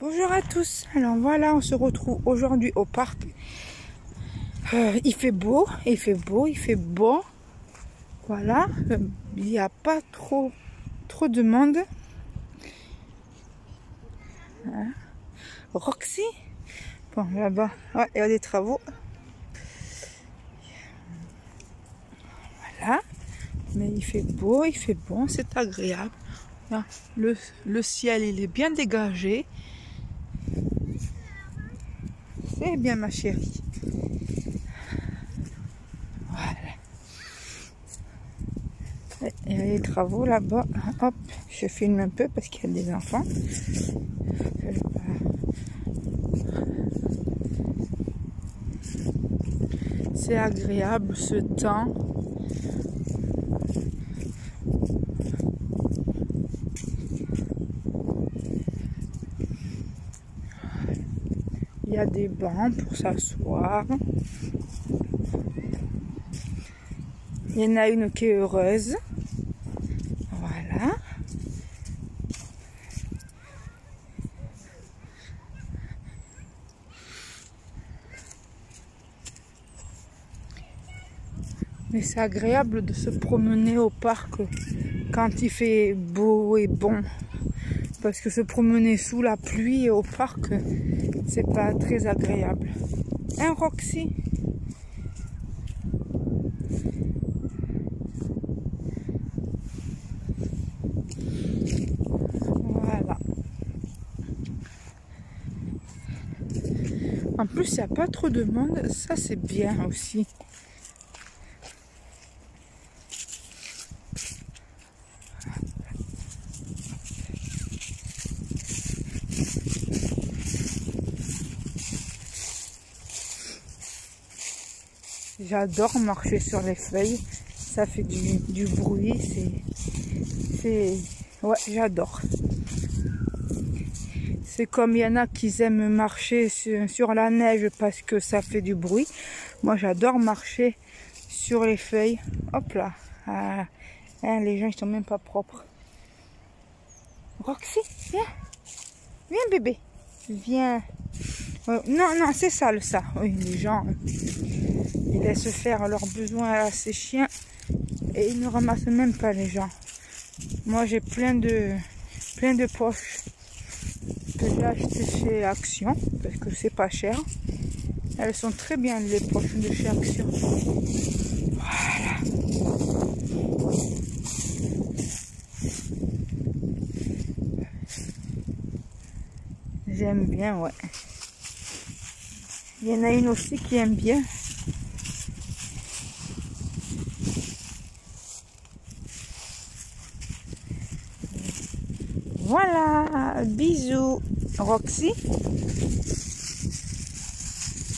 Bonjour à tous. Alors voilà, on se retrouve aujourd'hui au parc. Euh, il fait beau, il fait beau, il fait beau. Voilà, il n'y a pas trop, trop de monde. Hein. Roxy. Bon, là-bas, il y a des travaux. Voilà. Mais il fait beau, il fait bon, c'est agréable. Le, le ciel, il est bien dégagé. C'est bien ma chérie. Voilà. Il y a les travaux là-bas. Hop, je filme un peu parce qu'il y a des enfants. C'est agréable ce temps. Il y a des bancs pour s'asseoir. Il y en a une qui est heureuse. Voilà. Mais c'est agréable de se promener au parc quand il fait beau et bon. Parce que se promener sous la pluie au parc, c'est pas très agréable. Un Roxy Voilà. En plus, il n'y a pas trop de monde. Ça, c'est bien aussi. J'adore marcher sur les feuilles. Ça fait du, bruit. C'est. Ouais, j'adore. C'est comme il y en a qui aiment marcher sur, la neige parce que ça fait du bruit. Moi, j'adore marcher sur les feuilles. Hop là. Ah, hein, les gens, ils sont même pas propres. Roxy, viens. Viens, bébé. Viens. non, non, c'est sale, ça. Oui, les gens. Laissent faire leurs besoins à ces chiens et ils ne ramassent même pas les gens. Moi j'ai plein de plein de poches que j'ai achetées chez Action parce que c'est pas cher. Elles sont très bien les poches de chez Action. Voilà. J'aime bien, ouais. Il y en a une aussi qui aime bien. Voilà, bisous Roxy.